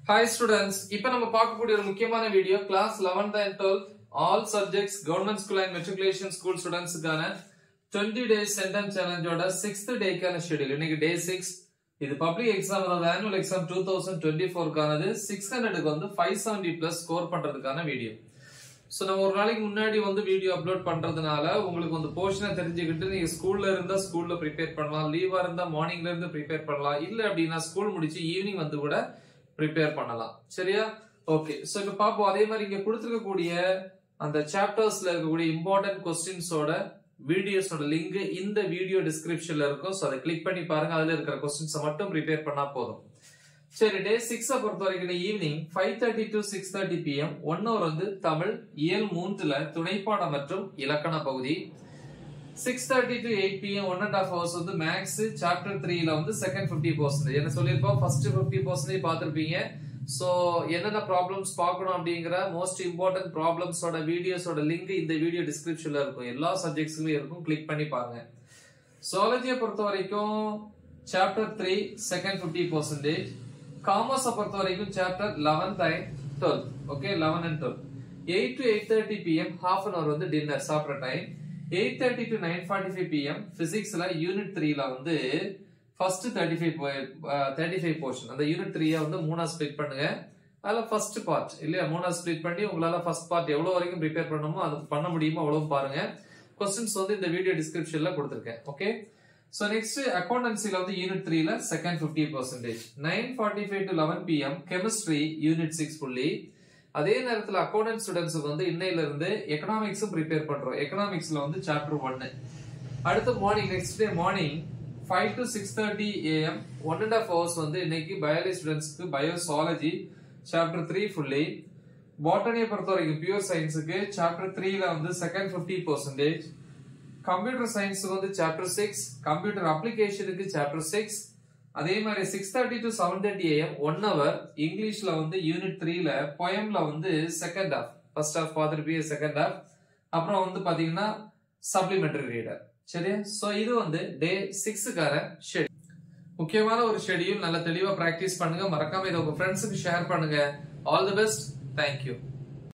Hi students இப்போ நம்ம பார்க்கக்கூடிய ஒரு முக்கியமான video class 11th and 12th all subjects government school and matriculation school ஸ்டூடெண்ட்ஸுக்கான twenty days sentence சேலஞ்சோட சிக்ஸ்த் டேக்கான ஷெடியூல் இன்னைக்கு டே சிக்ஸ் இது பப்ளிக் எக்ஸாம் அதாவது annual exam two thousand twenty ஃபோர்க்கானது six ஹண்ட்ரடுக்கு வந்து ஃபைவ் செவன்டி பிளஸ் ஸ்கோர் பண்றதுக்கான video so நம்ம ஒரு நாளைக்கு முன்னாடி வந்து வீடியோ அப்லோட் பண்றதுனால உங்களுக்கு வந்து போர்ஷனை தெரிஞ்சுக்கிட்டு நீங்க ஸ்கூல்ல இருந்தா ஸ்கூல்ல ப்ரிப்பேர் பண்ணலாம். லீவா இருந்தா மார்னிங்ல இருந்து ப்ரிப்பேர் பண்ணலாம். இல்ல அப்படின்னா ஸ்கூல் முடிச்சு ஈவினிங் வந்து கூட ப்ரிப்பேர் பண்ணலாம். சரியா? ஓகே ஸோ இப்போ பார்ப்போம். அதே மாதிரி இங்க கொடுத்துருக்கக்கூடிய அந்த சாப்டர்ஸ்ல இருக்கக்கூடிய இம்பார்ட்டன்ட் கொஸ்டின்ஸோட வீடியோஸோட லிங்க் இந்த வீடியோ டிஸ்கிரிப்ஷன்ல இருக்கும். ஸோ அதை கிளிக் பண்ணி பாருங்க. அதுல இருக்கிற கொஸ்டின்ஸை மட்டும் ப்ரிப்பேர் பண்ணா போதும். சரி டே சிக்ஸை பொறுத்த வரைக்கும் evening five thirty to six thirty PM one hour வந்து தமிழ் இயல் மூன்றுல துணைப்பாடம் மற்றும் இலக்கண பகுதி. Six thirty to eight PM one and half hours வந்து மேக்ஸ் சாப்டர் த்ரீல வந்து செகண்ட் ஃபிஃப்டி பர்சன்டேஜ் என்ன சொல்லியிருப்போம் ஃபர்ஸ்ட் ஃபிஃப்டி பர்சன்டேஜ் பார்த்துருப்பீங்க. ஸோ என்னென்ன ப்ராப்ளம்ஸ் பார்க்கணும் அப்படிங்கிற மோஸ்ட் இம்பார்ட்டன்ட் ப்ராப்ளம்ஸோட வீடியோஸோட லிங்க் இந்த வீடியோ டிஸ்கிரிப்ஷன்ல இருக்கும். எல்லா சப்ஜெக்ட்ஸுமே இருக்கும். கிளிக் பண்ணி பாருங்க. சோலஜியை பொறுத்த வரைக்கும் chapter three second fifty percentage காமர்ஸை பொறுத்த வரைக்கும் chapter eleventh and twelve okay eleven and twelve eight to eight thirty PM half an hour வந்து டின்னர் சாப்பிட்ற time eight thirty to nine forty five PM பிசிக்ஸ்ல unit த்ரீல வந்து first thirty five thirty five portion அந்த unit த்ரீயை வந்து மூணா split பண்ணுங்க. அதில் ஃபர்ஸ்ட் பார்ட் இல்லையா? மூணா ஸ்பிளிட் பண்ணி உங்களால் ஃபர்ஸ்ட் பார்ட் எவ்வளோ வரைக்கும் ப்ரிப்பேர் பண்ணணுமோ அது பண்ண முடியுமோ அவ்வளோ பாருங்க. கொஸ்டின்ஸ் வந்து இந்த வீடியோ டிஸ்கிரிப்ஷன்ல கொடுத்துருக்கேன். ஓகே ஸோ நெக்ஸ்ட் அக்கௌண்டன்சியில் வந்து யூனிட் த்ரீல second fifty percentage nine forty five to eleven PM chemistry unit six புள்ளி. அதே நேரத்தில் அக்கௌண்டன்ட் ஸ்டூடெண்ட்ஸுக்கு வந்து இன்னையிலிருந்து எக்கனாமிக்ஸும் ப்ரிப்பேர் பண்ணுறோம் எக்கனாமிக்ஸில் வந்து சாப்டர் ஒன்னு அடுத்து morning next day morning five to six thirty AM one and half hours வந்து இன்னைக்கு பயாலஜி ஸ்டூடெண்ட்ஸ்க்கு பயோசாலஜி சாப்டர் த்ரீ ஃபுல்லி பாட்டனியை பொறுத்த வரைக்கும் பியூர் சயின்ஸுக்கு சாப்டர் த்ரீல வந்து செகண்ட் ஃபிஃப்டி பர்சன்டேஜ் கம்ப்யூட்டர் சயின்ஸுக்கு வந்து சாப்டர் சிக்ஸ் கம்ப்யூட்டர் அப்ளிகேஷனுக்கு சாப்டர் சிக்ஸ் அதே மாதிரி six thirty to seven thirty AM one hour இங்கிலீஷ்ல வந்து யூனிட் த்ரீல பொயம்ல வந்து செகண்ட் ஹாஃப் ஃபர்ஸ்ட் ஹாஃப் பார்த்துருப்பீங்க செகண்ட் ஹாஃப் அப்புறம் வந்து பாத்தீங்கன்னா சப்ளிமெண்டரி ரீடர் சரியா? ஸோ இது வந்து டே சிக்ஸுக்கான ஷெடியூல் முக்கியமான ஒரு ஷெடியூல் நல்ல தெளிவா பிராக்டிஸ் பண்ணுங்க. மறக்காம இதை உங்க ஃப்ரெண்ட்ஸுக்கு ஷேர் பண்ணுங்க. All the best thank you